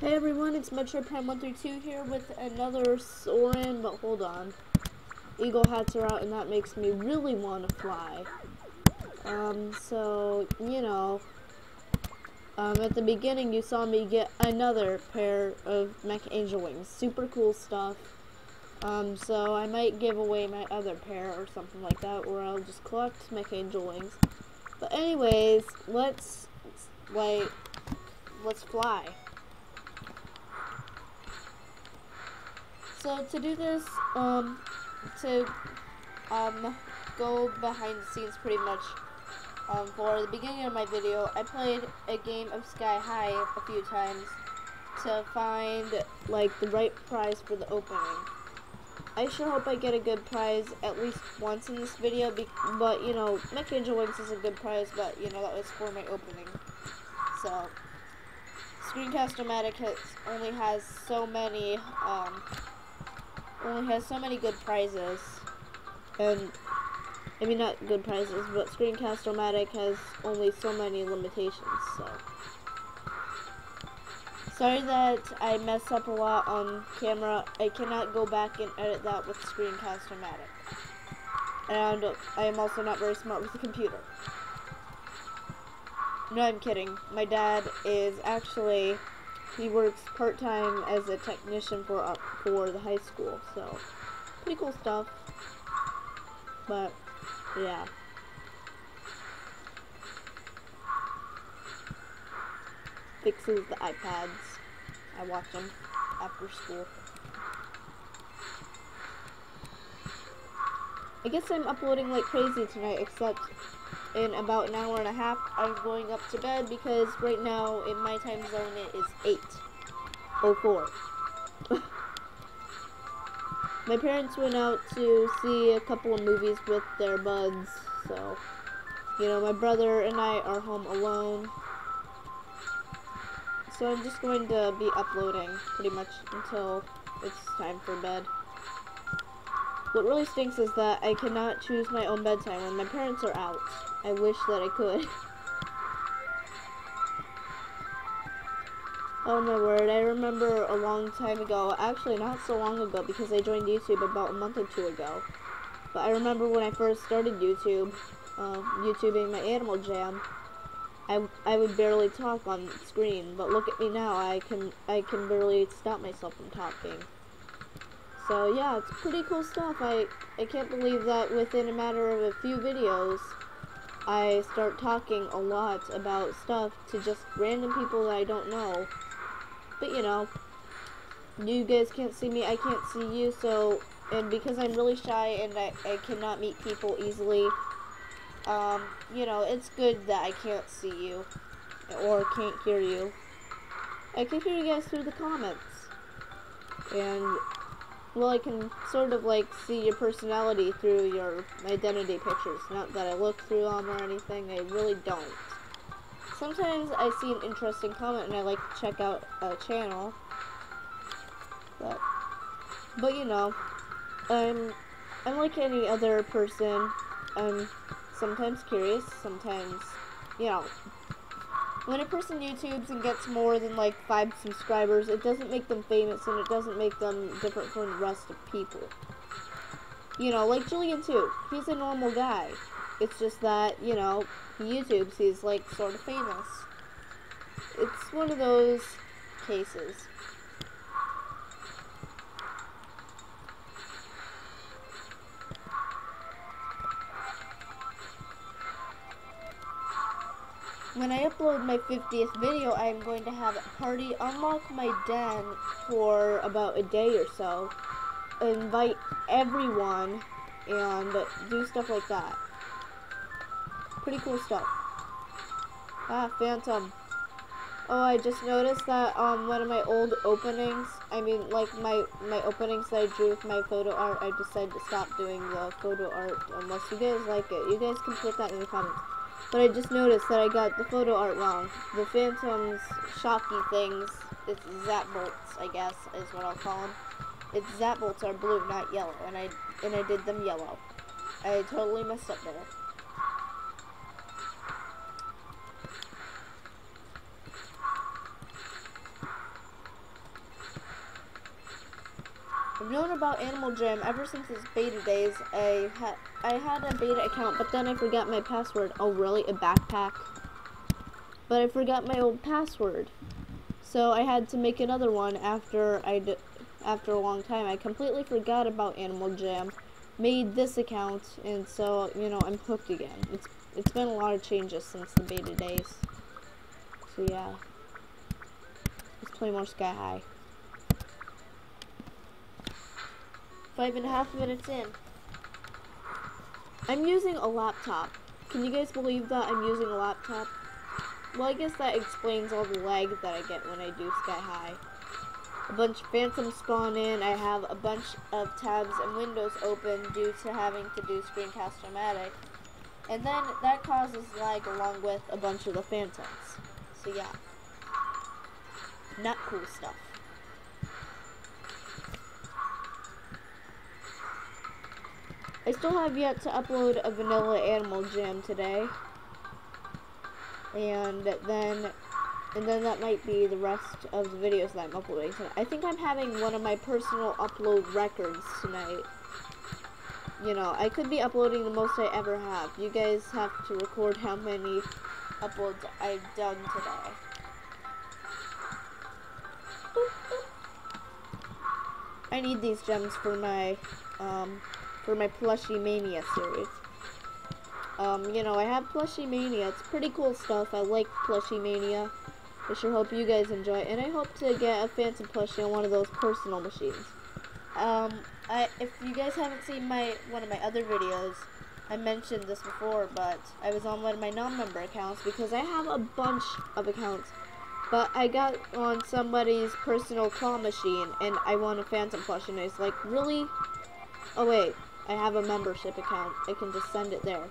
Hey everyone, it's Metroid Prime 132 here with another Soarin', but hold on. Eagle hats are out and that makes me really want to fly. Um, so, you know, um, at the beginning you saw me get another pair of Mech Angel Wings. Super cool stuff. Um, so I might give away my other pair or something like that, or I'll just collect Mech Angel Wings. But anyways, let's, like, let's fly. So to do this, um, to um, go behind the scenes pretty much, um, for the beginning of my video, I played a game of Sky High a few times to find, like, the right prize for the opening. I sure hope I get a good prize at least once in this video, but, you know, Mech Angel Wings is a good prize, but, you know, that was for my opening. So, Screencast-O-Matic only has so many, um, only has so many good prizes, and I mean not good prizes, but Screencast-O-Matic has only so many limitations. So sorry that I mess up a lot on camera. I cannot go back and edit that with Screencast-O-Matic, and I am also not very smart with the computer. No, I'm kidding. My dad is actually he works part-time as a technician for uh, for the high school, so pretty cool stuff. But yeah. Fixes the iPads. I watch them after school. I guess I'm uploading like crazy tonight, except in about an hour and a half, I'm going up to bed because right now in my time zone it is 8.04. my parents went out to see a couple of movies with their buds, so, you know, my brother and I are home alone. So I'm just going to be uploading pretty much until it's time for bed. What really stinks is that I cannot choose my own bedtime when my parents are out. I wish that I could. oh my word, I remember a long time ago, actually not so long ago because I joined YouTube about a month or two ago. But I remember when I first started YouTube, uh, YouTubing my Animal Jam, I, I would barely talk on screen, but look at me now, I can, I can barely stop myself from talking. So yeah, it's pretty cool stuff. I, I can't believe that within a matter of a few videos, I start talking a lot about stuff to just random people that I don't know. But you know, you guys can't see me, I can't see you, so, and because I'm really shy and I, I cannot meet people easily, um, you know, it's good that I can't see you, or can't hear you. I can hear you guys through the comments, and well, I can sort of like see your personality through your identity pictures. Not that I look through them or anything, I really don't. Sometimes I see an interesting comment and I like to check out a channel. But, but you know, I'm, I'm like any other person. I'm sometimes curious, sometimes, you know, when a person YouTubes and gets more than like five subscribers, it doesn't make them famous and it doesn't make them different from the rest of people. You know, like Julian too. He's a normal guy. It's just that, you know, he YouTubes, he's like sort of famous. It's one of those cases. When I upload my 50th video, I am going to have a party, unlock my den for about a day or so, invite everyone, and do stuff like that. Pretty cool stuff. Ah, Phantom. Oh, I just noticed that um one of my old openings, I mean like my my openings that I drew with my photo art, I decided to stop doing the photo art unless you guys like it. You guys can put that in the comments. But I just noticed that I got the photo art wrong. The Phantom's shocky things, it's zap bolts, I guess, is what I'll call them. Its zap bolts are blue, not yellow, and I and I did them yellow. I totally messed up there. Known about Animal Jam ever since its beta days. I had I had a beta account, but then I forgot my password. Oh, really? A backpack? But I forgot my old password, so I had to make another one after I after a long time. I completely forgot about Animal Jam, made this account, and so you know I'm hooked again. It's it's been a lot of changes since the beta days. So yeah, let's play more Sky High. Five and a half minutes in. I'm using a laptop. Can you guys believe that I'm using a laptop? Well, I guess that explains all the lag that I get when I do Sky High. A bunch of phantoms spawn in. I have a bunch of tabs and windows open due to having to do Screencast-O-Matic. And then that causes lag along with a bunch of the phantoms. So yeah. Not cool stuff. I still have yet to upload a vanilla animal jam today. And then and then that might be the rest of the videos that I'm uploading tonight. I think I'm having one of my personal upload records tonight. You know, I could be uploading the most I ever have. You guys have to record how many uploads I've done today. I need these gems for my um, for my Plushie Mania series. Um, you know, I have Plushie Mania. It's pretty cool stuff. I like Plushie Mania. I sure hope you guys enjoy. And I hope to get a Phantom plushie on one of those personal machines. Um, I, if you guys haven't seen my one of my other videos, I mentioned this before, but I was on one of my non-member accounts because I have a bunch of accounts. But I got on somebody's personal claw machine, and I won a Phantom plushie, and I was like, really? Oh wait, I have a membership account. I can just send it there.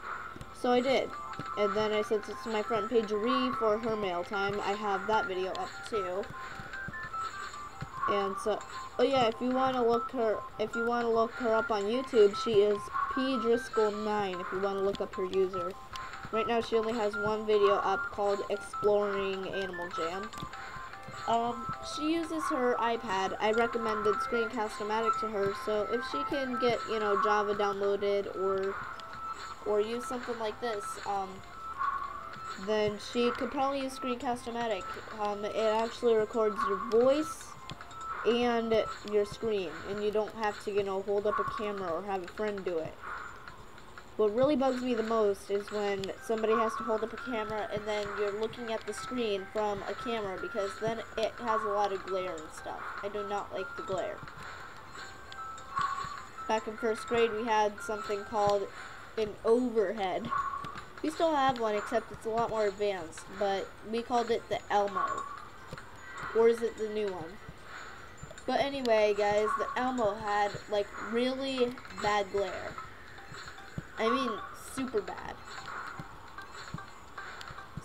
So I did. And then I sent it to my friend Paige for her mail time. I have that video up too. And so, oh yeah, if you want to look her, if you want to look her up on YouTube, she is P Driscoll 9 if you want to look up her user. Right now she only has one video up called Exploring Animal Jam. Um, she uses her iPad. I recommended Screencast-O-Matic to her, so if she can get, you know, Java downloaded or or use something like this, um, then she could probably use Screencast-O-Matic. Um, it actually records your voice and your screen, and you don't have to, you know, hold up a camera or have a friend do it. What really bugs me the most is when somebody has to hold up a camera and then you're looking at the screen from a camera because then it has a lot of glare and stuff. I do not like the glare. Back in first grade we had something called an overhead. We still have one, except it's a lot more advanced, but we called it the Elmo. Or is it the new one? But anyway, guys, the Elmo had, like, really bad glare. I mean, super bad.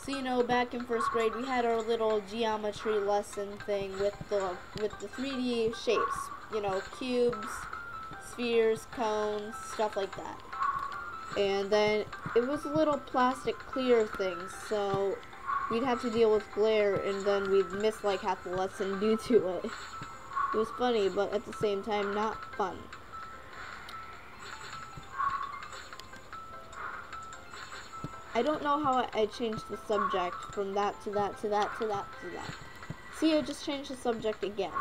So, you know, back in first grade, we had our little geometry lesson thing with the, with the 3D shapes. You know, cubes, spheres, cones, stuff like that and then it was a little plastic clear things, so we'd have to deal with glare, and then we'd miss like half the lesson due to it. It was funny, but at the same time, not fun. I don't know how I changed the subject from that to that to that to that to that. See, I just changed the subject again.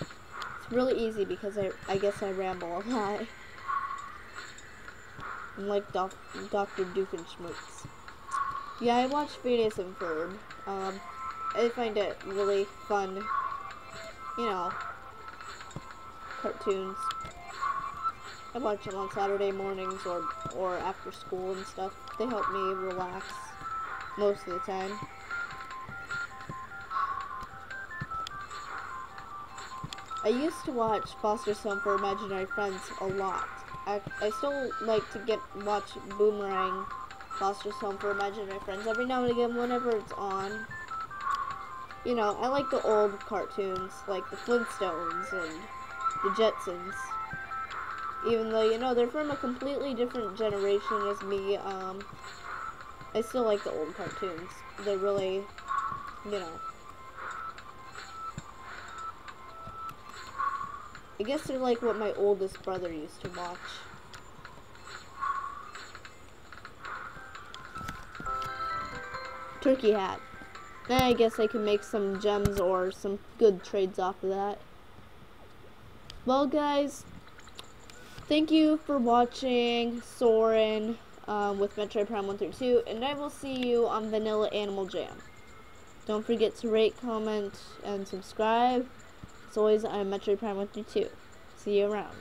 It's really easy because I, I guess I ramble a lot. I'm like doc Dr. Doofenshmirtz. Yeah, I watch Phineas and Ferb. Um, I find it really fun, you know, cartoons. I watch them on Saturday mornings or, or after school and stuff. They help me relax most of the time. I used to watch Foster's Home for Imaginary Friends a lot. I, I still like to get watch Boomerang Foster's Home for Imaginary Friends every now and again whenever it's on. You know, I like the old cartoons, like the Flintstones and the Jetsons. Even though, you know, they're from a completely different generation as me, um, I still like the old cartoons. They're really, you know, I guess they're like what my oldest brother used to watch. Turkey hat. Then I guess I can make some gems or some good trades off of that. Well, guys, thank you for watching Soarin' um, with Metroid Prime 132, and I will see you on Vanilla Animal Jam. Don't forget to rate, comment, and subscribe. As always, I'm Metroid Prime 132. See you around.